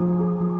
Música